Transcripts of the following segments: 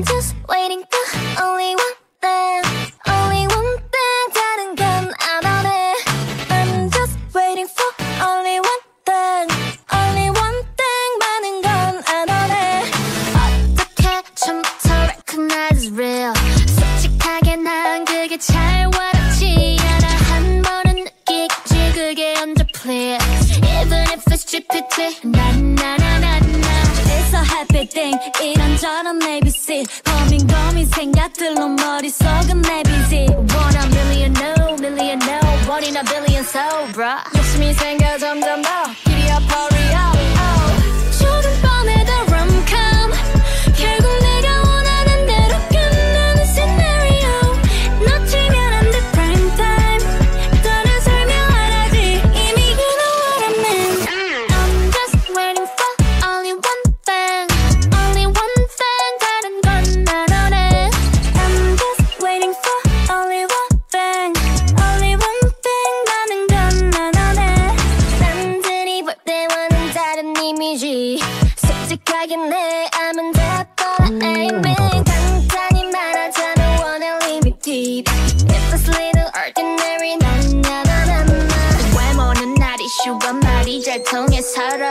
I'm just waiting for only one thing Only one thing 다른 건 안 원해 I'm just waiting for only one thing Only one thing 많은 건 안 원해 어떻게 처음부터 recognize is real 솔직하게 난 그게 잘 와닿지 않아 한 번은 느끼겠지 그게 언제 please Even if it's GPT 나나나나나 It's a happy thing 이런저런 ABC 고민 고민 생각들로 머릿속은 내 busy One a million no million no One in a billion so bruh 욕심이 생겨 점점 더 길이 up hurry up 솔직하게 내 암은 다 뻔한 aiming 간단히 말하자면 원해 leave me deep If it's little ordinary 나나나나나 외모는 날 이슈가 말이 잘 통해 서로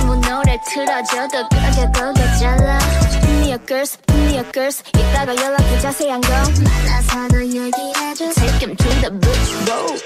아무 노래 틀어줘도 그게 그게 잘라 Me a girls, me a girls 이따가 연락해 자세한 거 만나서도 얘기해줘 Take him to the beach, whoa